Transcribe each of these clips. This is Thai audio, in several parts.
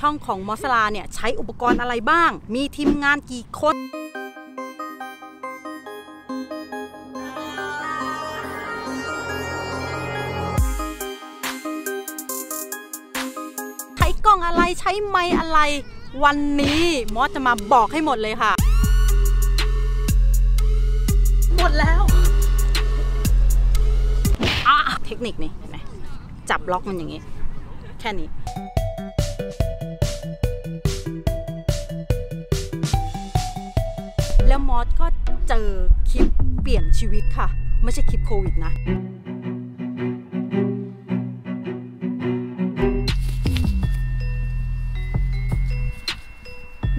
ช่องของมอสลาเนี่ยใช้อุปกรณ์อะไรบ้าง มีทีมงานกี่คนใช้กล้องอะไรใช้ไมค์อะไร วันนี้มอสจะมาบอกให้หมดเลยค่ะ หมดแล้วอะเทคนิคนี่เห็นไหมจับล็อกมันอย่างนี้ แค่นี้ แล้วมอสก็เจอคลิปเปลี่ยนชีวิตค่ะ ไม่ใช่คลิปโควิดนะ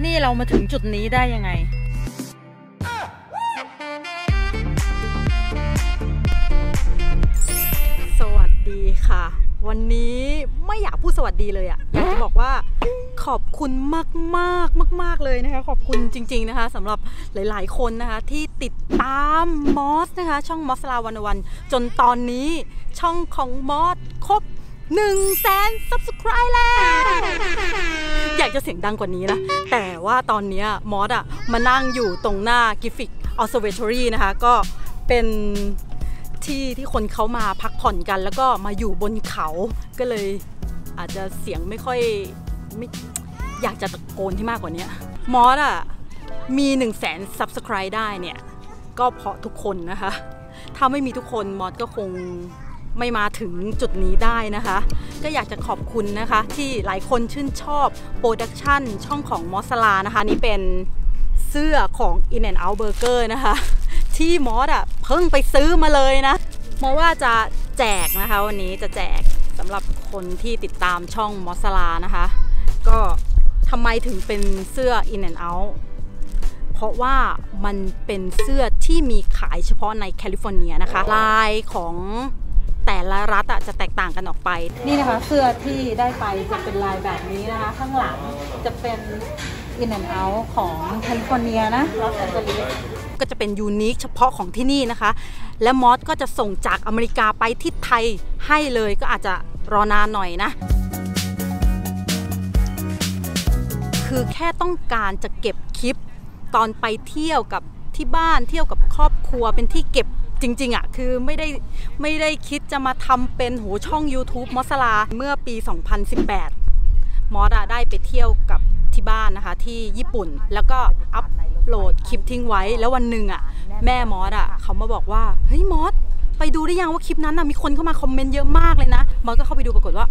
นี่เรามาถึงจุดนี้ได้ยังไง สวัสดีค่ะ วันนี้ ดีเลยอะอยากจะบอกว่าขอบคุณมากมากมากมากเลยนะคะ ขอบคุณจริง ๆนะคะสำหรับหลาย ๆ คนนะคะ ที่ติดตามมอสนะคะ ช่องมอสลาวันวัน จนตอนนี้ช่องของมอสครบ1นึ่งแสน subscribe แล้ว อยากจะเสียงดังกว่านี้นะ แต่ว่าตอนนี้มอสอะมานั่งอยู่ตรงหน้า g i f i c Observatory นะคะ ก็เป็นที่ที่คนเขามาพักผ่อนกัน แล้วก็มาอยู่บนเขาก็เลย อาจจะเสียงไม่ค่อยไม่อยากจะตะโกนที่มากกว่านี้มอสอะมี1 0 0 0 0แสน subscribe ได้เนี่ย ก็เพราะทุกคนนะคะ ถ้าไม่มีทุกคนมอสก็คงไม่มาถึงจุดนี้ได้นะคะ ก็อยากจะขอบคุณนะคะ ที่หลายคนชื่นชอบโปรดักชันช่องของมอสลานะคะ นี่เป็นเสื้อของ In and Out Burger นะคะ ที่มอสอะเพิ่งไปซื้อมาเลยนะมอสว่าจะแจกนะคะวันนี้จะแจก สำหรับคนที่ติดตามช่องมอสลานะคะ ก็ทำไมถึงเป็นเสื้อ In and Out เพราะว่ามันเป็นเสื้อที่มีขายเฉพาะในแคลิฟอร์เนียนะคะ ลายของแต่ละรัฐอะจะแตกต่างกันออกไป นี่นะคะ เสื้อที่ได้ไปจะเป็นลายแบบนี้นะคะ ข้างหลังจะเป็น In-N-Out ของแคลิฟอร์เนียนะลอสแอนเจลิสก็จะเป็น unique เฉพาะของที่นี่นะคะ และมอสก็จะส่งจากอเมริกาไปที่ไทยให้เลยก็อาจจะ รอนานหน่อยนะ คือแค่ต้องการจะเก็บคลิป ตอนไปเที่ยวกับที่บ้านเที่ยวกับครอบครัวเป็นที่เก็บจริงๆอะ่ะคือไม่ได้ไม่ได้คิดจะมาทำเป็นโหช่อง YouTube มอสลาเมื่อปี 2018 มอสอะได้ไปเที่ยวกับที่บ้านนะคะที่ญี่ปุ่นแล้วก็อัพโหลดคลิปทิ้งไว้แล้ววันหนึ่งอะ่ะแม่มอสอะ่ะเขามาบอกว่าเฮ้ยมอส ไปดูได้ยังว่าคลิปนั้นนะมีคนเข้ามาคอมเมนต์เยอะมากเลยนะมอสก็เข้าไปดูปรากฏว่า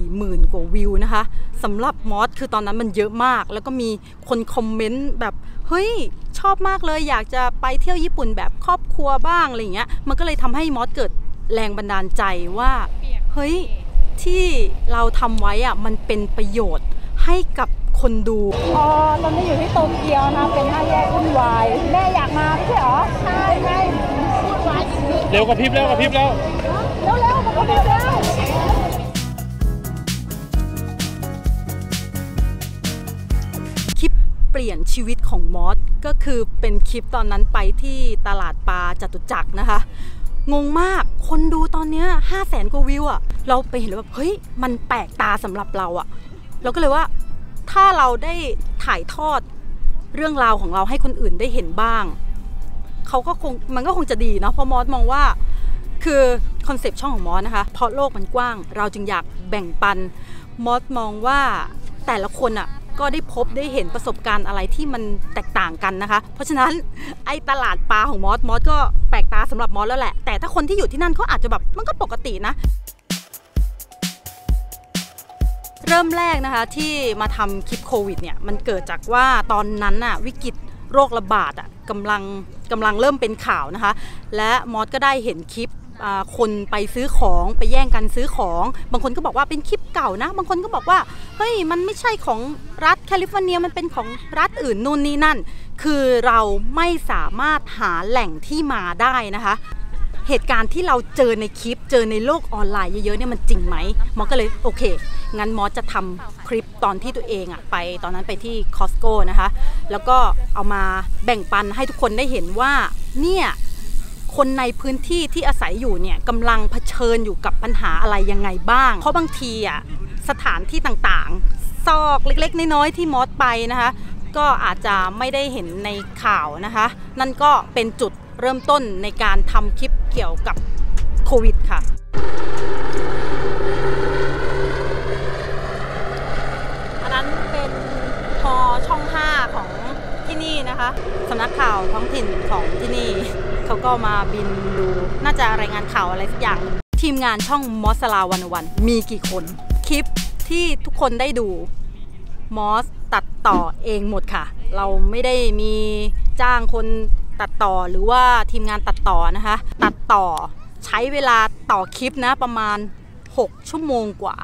40,000 กว่าวิวนะคะสำหรับมอสคือตอนนั้นมันเยอะมาก แล้วก็มีคนคอมเมนต์แบบเฮ้ยชอบมากเลย อยากจะไปเที่ยวญี่ปุ่นแบบครอบครัวบ้างอะไรเงี้ยมันก็เลยทำให้มอสเกิดแรงบันดาลใจว่า เฮ้ยที่เราทำไว้อะมันเป็นประโยชน์ให้กับคนดูอ๋อตอนนี้อยู่ที่โตเกียวนะเป็นห้าแยกวุ่นวายแม่อยากมาไม่ใช่หรอใช่ใช่ เร็วกว่าพริบแล้วกว่าพริบแล้วเร็วเร็วๆก็เร็วเร็วคลิปเปลี่ยนชีวิตของมอสก็คือเป็นคลิปตอนนั้นไปที่ตลาดปลาจตุจักรนะคะงงมากคนดูตอนเนี้ยห้าแสนกว่าวิวอะเราไปเห็นแล้วแบบเฮ้ยมันแปลกตาสำหรับเราอะเราก็เลยว่าถ้าเราได้ถ่ายทอดเรื่องราวของเราให้คนอื่นได้เห็นบ้าง เขาก็คงมันก็คงจะดีเนาะเพราะมอสมองว่าคือคอนเซปต์ช่องของมอสนะคะ เพราะโลกมันกว้าง เราจึงอยากแบ่งปัน มอสมองว่าแต่ละคนอะก็ได้พบได้เห็นประสบการณ์อะไรที่มันแตกต่างกันนะคะ เพราะฉะนั้นไอ้ตลาดปลาของมอสมอสก็แปลกตาสำหรับมอสแล้วแหละ แต่ถ้าคนที่อยู่ที่นั่นเขาอาจจะแบบมันก็ปกตินะ เริ่มแรกนะคะที่มาทำคลิปโควิดเนี่ยมันเกิดจากว่าตอนนั้นน่ะวิกฤต โรคระบาดอะกำลังกำลังเริ่มเป็นข่าวนะคะ และมอสก็ได้เห็นคลิปคนไปซื้อของไปแย่งกันซื้อของ บางคนก็บอกว่าเป็นคลิปเก่านะ บางคนก็บอกว่าเฮ้ยมันไม่ใช่ของรัฐแคลิฟอร์เนียมันเป็นของรัฐอื่นนู่นนี่นั่น คือเราไม่สามารถหาแหล่งที่มาได้นะคะ เหตุการณ์ที่เราเจอในคลิป เจอในโลกออนไลน์เยอะๆเนี่ยมันจริงไหมมอสก็เลยโอเค งั้นมอสจะทำคลิปตอนที่ตัวเองอะไปตอนนั้นไปที่คอสโก้นะคะ แล้วก็เอามาแบ่งปันให้ทุกคนได้เห็นว่าเนี่ยคนในพื้นที่ที่อาศัยอยู่เนี่ยกำลังเผชิญอยู่กับปัญหาอะไรยังไงบ้าง เพราะบางทีอะสถานที่ต่างๆ ซอกเล็กๆ น้อยๆที่มอสไปนะคะ ก็อาจจะไม่ได้เห็นในข่าวนะคะ นั่นก็เป็นจุดเริ่มต้นในการทำคลิป เกี่ยวกับโควิดค่ะอันนั้นเป็นพอช่อง 5 ของที่นี่นะคะสำนักข่าวท้องถิ่นของที่นี่ เขาก็มาบินดูน่าจะรายงานข่าวอะไรสักอย่าง ทีมงานช่องมอสลาวันวันมีกี่คน คลิปที่ทุกคนได้ดูมอสตัดต่อเองหมดค่ะ เราไม่ได้มีจ้างคน ตัดต่อหรือว่าทีมงานตัดต่อนะคะ ตัดต่อใช้เวลาต่อคลิปนะประมาณ 6 ชั่วโมงกว่า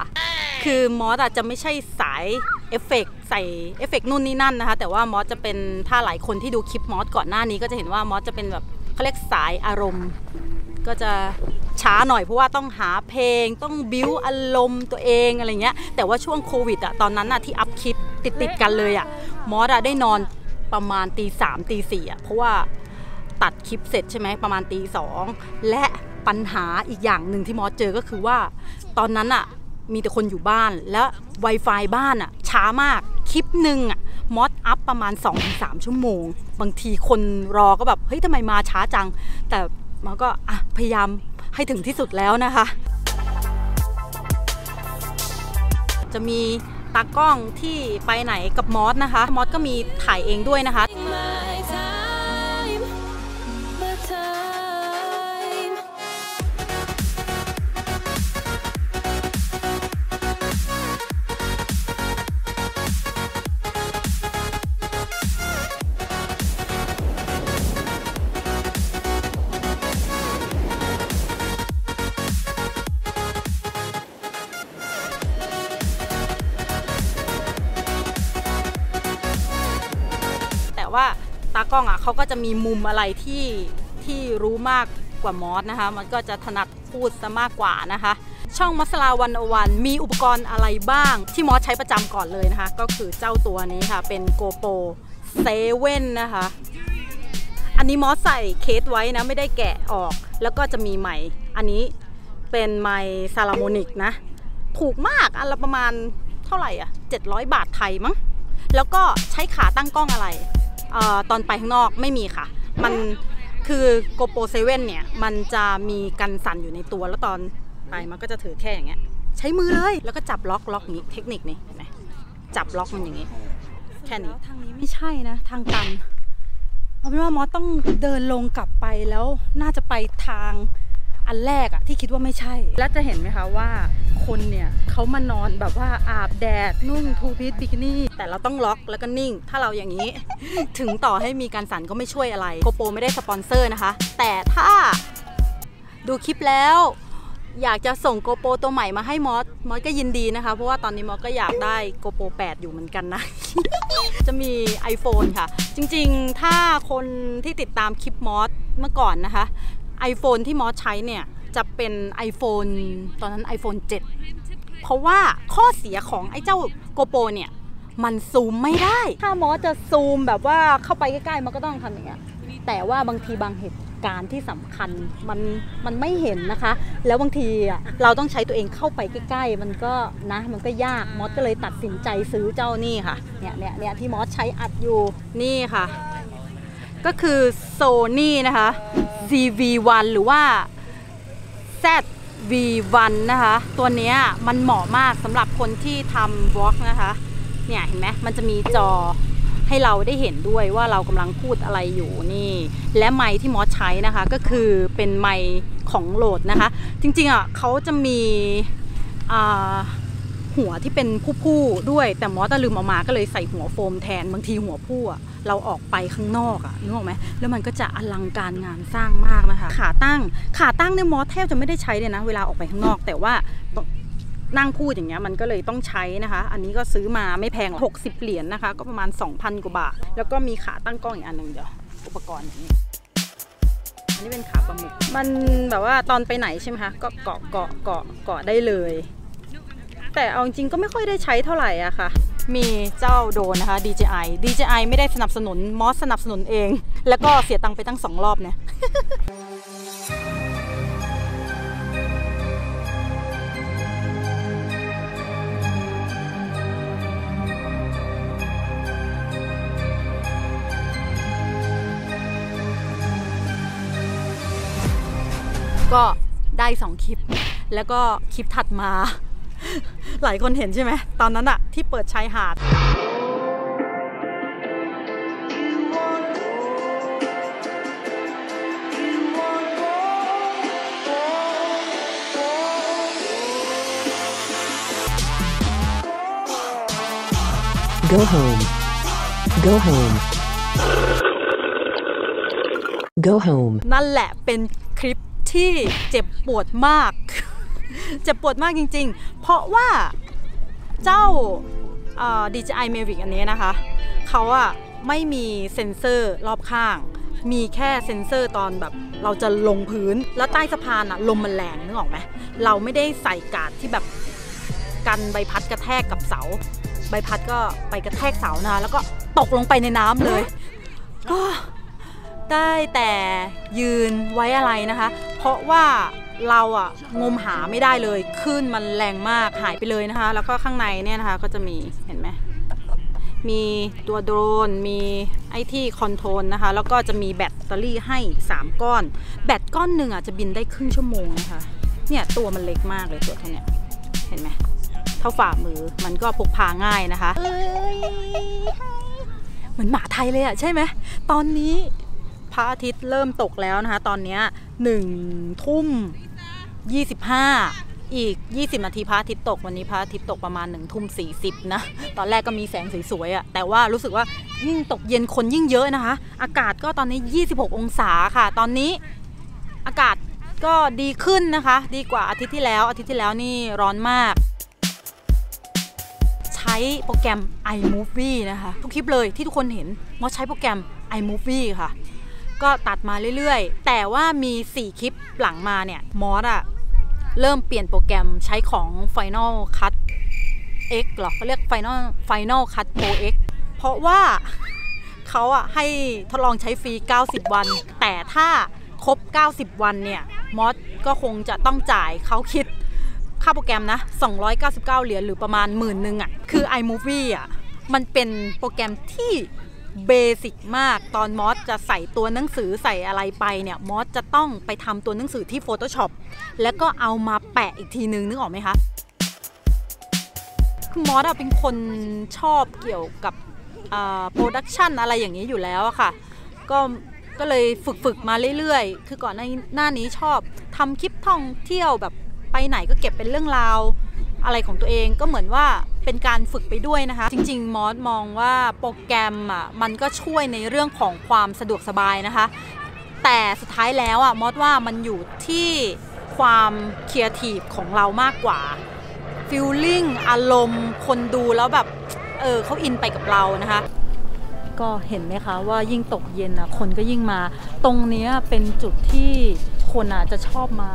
คือมอสอาจจะไม่ใช่สายเอฟเฟกต์ใส่เอฟเฟกต์นู่นนี่นั่นนะคะ แต่ว่ามอสจะเป็นถ้าหลายคนที่ดูคลิปมอสก่อนหน้านี้ก็จะเห็นว่ามอสจะเป็นแบบเขาเรียกสายอารมณ์ ก็จะช้าหน่อยเพราะว่าต้องหาเพลงต้องบิวอารมณ์ตัวเองอะไรเงี้ยแต่ว่าช่วงโควิดอะตอนนั้นอะที่อัพคลิปติดติดกันเลยอะมอสอะได้นอน ประมาณตีสามตีสี่อะเพราะว่าตัดคลิปเสร็จใช่ไหมประมาณตีสองและปัญหาอีกอย่างหนึ่งที่มอสเจอก็คือว่า ตอนนั้นอะมีแต่คนอยู่บ้านแล้ว Wi-Fi บ้านอะช้ามากคลิปหนึ่งอะมอสอัพประมาณ 2-3 ชั่วโมง บางทีคนรอก็แบบ เฮ้ยทำไมมาช้าจัง แต่มอสก็พยายามให้ถึงที่สุดแล้วนะคะ จะมี ตากล้องที่ไปไหนกับมอสนะคะ มอสก็มีถ่ายเองด้วยนะคะากล้องอะเขาก็จะมีมุมอะไรที่ที่รู้มากกว่ามอสนะคะ มันก็จะถนัดพูดซะมากกว่านะคะ ช่องมัสลาวันวันมีอุปกรณ์อะไรบ้าง ที่มอสใช้ประจำก่อนเลยนะคะ ก็คือเจ้าตัวนี้ค่ะ เป็น GoPro 7นะคะ อันนี้มอสใส่เคสไว้นะ ไม่ได้แกะออก แล้วก็จะมีใหม่ อันนี้เป็นไมซาลาโมนิกนะ ถูกมาก อันละประมาณเท่าไหร่อะ 700 บาทไทยมั้ง แล้วก็ใช้ขาตั้งกล้องอะไร ตอนไปข้างนอกไม่มีค่ะ มันคือ GoPro 7 เนี่ย มันจะมีกันสั่นอยู่ในตัวแล้วตอนไปมันก็จะถือแค่อย่างเงี้ย ใช้มือเลยแล้วก็จับล็อกล็อกนี้เทคนิคนี้เห็นไหมจับล็อกมันอย่างงี้ แค่นี้ทางนี้ไม่ใช่นะ ทางตันเอาเป็นว่ามอสต้องเดินลงกลับไปแล้วน่าจะไปทางอันแรกอะที่คิดว่าไม่ใช่ แล้วจะเห็นไหมคะว่า คนเนี่ยเขามานอนแบบว่าอาบแดดนุ่งทูพีซบิกินี่ แต่เราต้องล็อกแล้วก็นิ่ง ถ้าเราอย่างนี้ ถึงต่อให้มีการสั่นก็ไม่ช่วยอะไร GoPro ไม่ได้สปอนเซอร์นะคะ แต่ถ้าดูคลิปแล้ว อยากจะส่ง GoPro ตัวใหม่มาให้มอสมอสก็ยินดีนะคะ เพราะว่าตอนนี้มอสก็อยากได้ GoPro 8อยู่เหมือนกันนะ จะมี iPhone ค่ะ จริงๆถ้าคนที่ติดตามคลิปมอสเมื่อก่อนนะคะ iPhone ที่มอสใช้เนี่ยจะเป็น iPhone ตอนนั้น iPhone 7 เพราะว่าข้อเสียของไอ้เจ้าโกโปรเนี่ยมันซูมไม่ได้ ถ้ามอสจะซูมแบบว่าเข้าไปใกล้ๆมันก็ต้องทำอย่างเงี้ย แต่ว่าบางทีบางเหตุการณ์ที่สำคัญมันมันไม่เห็นนะคะ แล้วบางทีอะเราต้องใช้ตัวเองเข้าไปใกล้ๆ มันก็นะมันก็ยากมอสก็เลยตัดสินใจซื้อเจ้านี่ค่ะเนี่ยเนี่ยเนี่ยที่มอสใช้อัดอยู่นี่ค่ะ ก็คือ Sony นะคะ ZV-1 หรือว่า V1 นะคะ ตัวนี้มันเหมาะมากสำหรับคนที่ทำวอล์กนะคะ เนี่ยเห็นไหมมันจะมีจอให้เราได้เห็นด้วยว่าเรากำลังพูดอะไรอยู่นี่ และไมค์ที่มอสใช้นะคะก็คือเป็นไมค์ของโหลดนะคะ จริงๆอะเขาจะมีอ่า หัวที่เป็นผู้ๆด้วย แต่มอสอะลืมเอามาก็เลยใส่หัวโฟมแทนบางทีหัวผู้อะเราออกไปข้างนอกอะนึกออกไหมแล้วมันก็จะอลังการงานสร้างมากนะคะ ขาตั้งขาตั้งเนี่ยมอสแทบจะไม่ได้ใช้เลยนะ เวลาออกไปข้างนอก แต่ว่านั่งพูดอย่างเงี้ยมันก็เลยต้องใช้นะคะ อันนี้ก็ซื้อมาไม่แพงหรอก60เหรียญนะคะ ก็ประมาณ 2,000 กว่าบาท แล้วก็มีขาตั้งกล้องอีกอันหนึ่งเดี๋ยวอุปกรณ์อย่างนี้อันนี้เป็นขาปลาหมึก มันแบบว่าตอนไปไหนใช่ไหมคะ ก็เกาะเกาะเกาะเกาะได้เลย แต่เอาจริงก็ไม่ค่อยได้ใช้เท่าไหร่อะค่ะ มีเจ้าโดนะคะ DJI DJI ไม่ได้สนับสนุนมอสสนับสนุนเอง แล้วก็เสียตังค์ไปตั้งสองรอบเนี่ยก็ได้ 2 คลิป แล้วก็คลิปถัดมา หลายคนเห็นใช่ไหม ตอนนั้นอะที่เปิดชายหาด Go home. Go home. Go home. นั่นแหละเป็นคลิปที่เจ็บปวดมาก เจ็บปวดมากจริง ๆ เพราะว่าเจ้า DJI Mavic อันนี้นะคะ เขาอะไม่มีเซ็นเซอร์รอบข้าง มีแค่เซ็นเซอร์ตอนแบบเราจะลงพื้นแล้วใต้สะพานอะลมมันแรงนึกออกไหมเราไม่ได้ใส่การ์ดที่แบบกันใบพัดกระแทกกับเสา ใบพัดก็ไปกระแทกเสานะคะแล้วก็ตกลงไปในน้ำเลย ก็ได้แต่ยืนไว้อะไรนะคะ เพราะว่า เราอะงมหาไม่ได้เลยคลื่นมันแรงมากหายไปเลยนะคะ แล้วก็ข้างในเนี่ยนะคะก็จะมีเห็นไหมมีตัวโดรน มีไอที่คอนโทรลนะคะ แล้วก็จะมีแบตเตอรี่ให้ 3 ก้อน แบตก้อนหนึ่งอะจะบินได้ครึ่งชั่วโมงนะคะ เนี่ยตัวมันเล็กมากเลยตัวเท่าเนี้ยเห็นไหมเท่าฝ่ามือมันก็พกพาง่ายนะคะเหมือนหมาไทยเลยอะใช่ไหม ตอนนี้พระอาทิตย์เริ่มตกแล้วนะคะ ตอนเนี้ยหนึ่งทุ่ม ยี่สิบห้าอีก 20 นาทีพระอาทิตย์ตกวันนี้พระอาทิตย์ตกประมาณ1นึ่ทุ่ม40นะ ตอนแรกก็มีแสงสวยๆอะแต่ว่ารู้สึกว่ายิ่งตกเย็นคนยิ่งเยอะนะคะ อากาศก็ตอนนี้ 26 องศาค่ะ ตอนนี้อากาศก็ดีขึ้นนะคะ ดีกว่าอาทิตย์ที่แล้ว อาทิตย์ที่แล้วนี่ร้อนมาก ใช้โปรแกรม iMovie นะคะ ทุกคลิปเลยที่ทุกคนเห็นมอใช้โปรแกรม iMovie ค่ะ ก็ตัดมาเรื่อยๆ แต่ว่ามี 4 คลิปหลังมาเนี่ย มอสอะเริ่มเปลี่ยนโปรแกรมใช้ของ Final Cut X หรอเขาเรียก Final Final Cut Pro X เพราะว่าเขาอะให้ทดลองใช้ฟรี 90 วัน แต่ถ้าครบ 90 วันเนี่ย มอสก็คงจะต้องจ่ายเขาคิดค่าโปรแกรมนะ 299 เหรียญหรือประมาณหมื่นหนึ่งอะคือ iMovie อะมันเป็นโปรแกรมที่ เบสิกมากตอนมอสจะใส่ตัวหนังสือใส่อะไรไปเนี่ยมอสจะต้องไปทำตัวหนังสือที่ Photoshop แล้วก็เอามาแปะอีกทีนึงนึกออกไหมคะคือมอสอะเป็นคนชอบเกี่ยวกับโปรดักชันอะไรอย่างนี้อยู่แล้วอะค่ะก็ก็เลยฝึกฝึกมาเรื่อยๆ คือก่อนหน้านี้หน้านี้ชอบทำคลิปท่องเที่ยวแบบไปไหนก็เก็บเป็นเรื่องราว อะไรของตัวเองก็เหมือนว่าเป็นการฝึกไปด้วยนะคะ จริง ๆ มอสมองว่าโปรแกรมอะมันก็ช่วยในเรื่องของความสะดวกสบายนะคะ แต่สุดท้ายแล้วอะมอสว่ามันอยู่ที่ความครีเอทีฟของเรามากกว่าfeeling อารมณ์คนดูแล้วแบบ เออเขาอินไปกับเรานะคะ ก็เห็นไหมคะว่ายิ่งตกเย็นอะคนก็ยิ่งมา ตรงนี้เป็นจุดที่คนอะจะชอบมา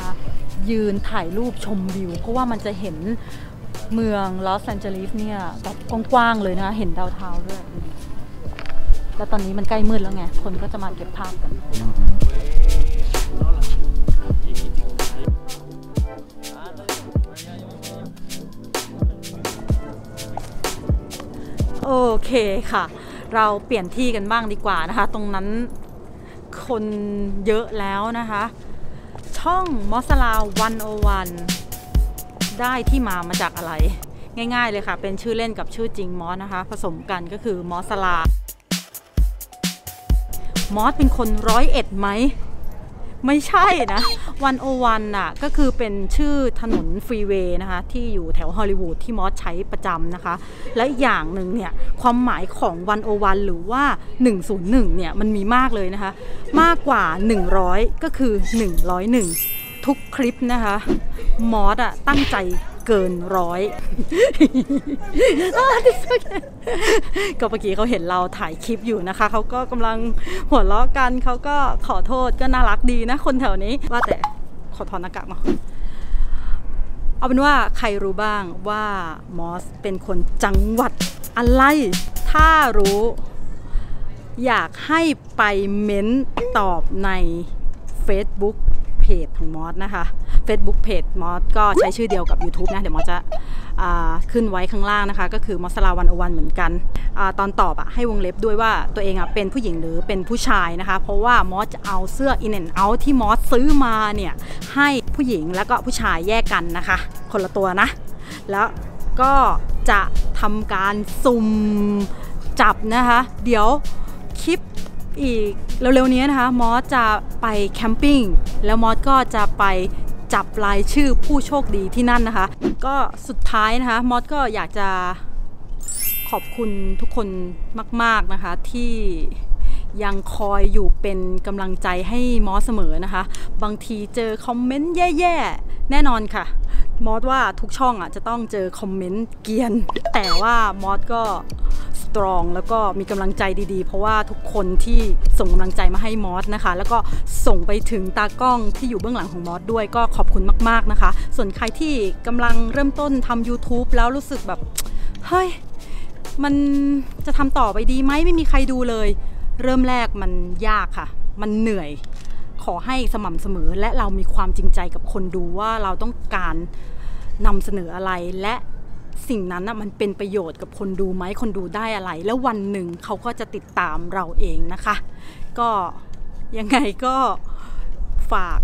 ยืนถ่ายรูปชมวิว เพราะว่ามันจะเห็นเมืองลอสแอนเจลิสเนี่ยแบบกว้างๆเลยนะคะเห็นดาวเทาด้วย แล้วตอนนี้มันใกล้มืดแล้วไง คนก็จะมาเก็บภาพกันโอเคค่ะ เราเปลี่ยนที่กันบ้างดีกว่านะคะ ตรงนั้นคนเยอะแล้วนะคะ ช่องมอสลาวันโอวันได้ที่มามาจากอะไร ง่าย ๆ เลยค่ะ เป็นชื่อเล่นกับชื่อจริงมอสนะคะ ผสมกันก็คือมอสลามอสเป็นคนร้อยเอ็ดไหม ไม่ใช่นะวันโอวันน่ะก็คือเป็นชื่อถนนฟรีเวย์นะคะ ที่อยู่แถวฮอลลีวูดที่มอสใช้ประจำนะคะ และอีกอย่างหนึ่งเนี่ย ความหมายของวันโอวันหรือว่า 101 เนี่ย มันมีมากเลยนะคะ มากกว่า 100 ก็คือ 101 ทุกคลิปนะคะ มอสอะตั้งใจ เกินร้อยก็เมื่อกี้เขาเห็นเราถ่ายคลิปอยู่นะคะ เขาก็กำลังหัวเราะกัน เขาก็ขอโทษก็น่ารักดีนะ คนแถวนี้ ว่าแต่ขอถอนหน้ากากมาเอาเป็นว่าใครรู้บ้างว่ามอสเป็นคนจังหวัดอะไร ถ้ารู้ อยากให้ไปเม้นตอบใน Facebook เพจของมอสนะคะ Facebook เพจมอสก็ใช้ชื่อเดียวกับ YouTube นะ เดี๋ยวมอสจะขึ้นไว้ข้างล่างนะคะ ก็คือมอสลาวันอวันเหมือนกันอตอนตอบอะให้วงเล็บด้วยว่าตัวเองอะเป็นผู้หญิงหรือเป็นผู้ชายนะคะ เพราะว่ามอสจะเอาเสื้อ in and out ที่มอสซื้อมาเนี่ยให้ผู้หญิงแล้วก็ผู้ชายแยกกันนะคะ คนละตัวนะ แล้วก็จะทำการสุ่มจับนะคะ เดี๋ยวคลิป อีกเร็วๆนี้นะคะ มอสจะไปแคมปิ้งแล้วมอสก็จะไปจับรายชื่อผู้โชคดีที่นั่นนะคะ ก็สุดท้ายนะคะมอสก็อยากจะขอบคุณทุกคนมาก ๆนะคะที่ยังคอยอยู่เป็นกำลังใจให้มอสเสมอนะคะ บางทีเจอคอมเมนต์แย่ ๆ แน่นอนค่ะ มอสว่าทุกช่องอะจะต้องเจอคอมเมนต์เกียน แต่ว่ามอสก็สตรองแล้วก็มีกำลังใจดีๆ เพราะว่าทุกคนที่ส่งกำลังใจมาให้มอสนะคะ แล้วก็ส่งไปถึงตากล้องที่อยู่เบื้องหลังของมอสด้วยก็ขอบคุณมากๆนะคะ ส่วนใครที่กำลังเริ่มต้นทำ YouTube แล้วรู้สึกแบบ เฮ้ย มันจะทำต่อไปดีไหมไม่มีใครดูเลย เริ่มแรกมันยากค่ะ มันเหนื่อย ขอให้สม่ำเสมอและเรามีความจริงใจกับคนดูว่าเราต้องการนำเสนออะไรและสิ่งนั้นนะมันเป็นประโยชน์กับคนดูไหมคนดูได้อะไร แล้ววันหนึ่งเขาก็จะติดตามเราเองนะคะ ก็ยังไงก็ฝาก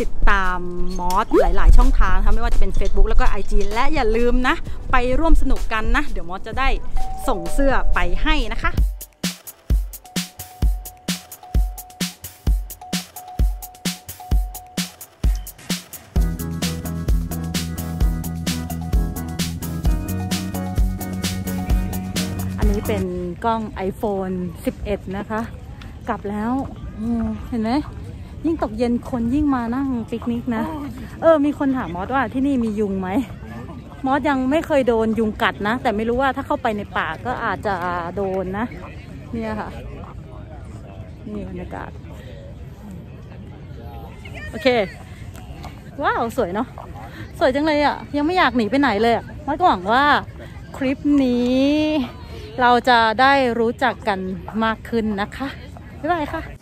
ติดตามมอสหลาย ๆ ช่องทางนะคะไม่ว่าจะเป็น Facebook แล้วก็ IG และอย่าลืมนะ ไปร่วมสนุกกันนะ เดี๋ยวมอสจะได้ส่งเสื้อไปให้นะคะ กล้อง iPhone 11 นะคะ กลับแล้วอืมเห็นไหมยิ่งตกเย็นคนยิ่งมานั่งปิกนิกนะ เออ มีคนถามมอสว่าที่นี่มียุงไหมมอสยังไม่เคยโดนยุงกัดนะ แต่ไม่รู้ว่าถ้าเข้าไปในป่าก็อาจจะโดนนะ เนี่ยค่ะ นี่บรรยากาศ โอเค ว้าว สวยเนาะสวยจังเลยอะ่ะ ยังไม่อยากหนีไปไหนเลยอะมอสก็หวังว่าคลิปนี้ เราจะได้รู้จักกันมากขึ้นนะคะ บ๊ายบายค่ะ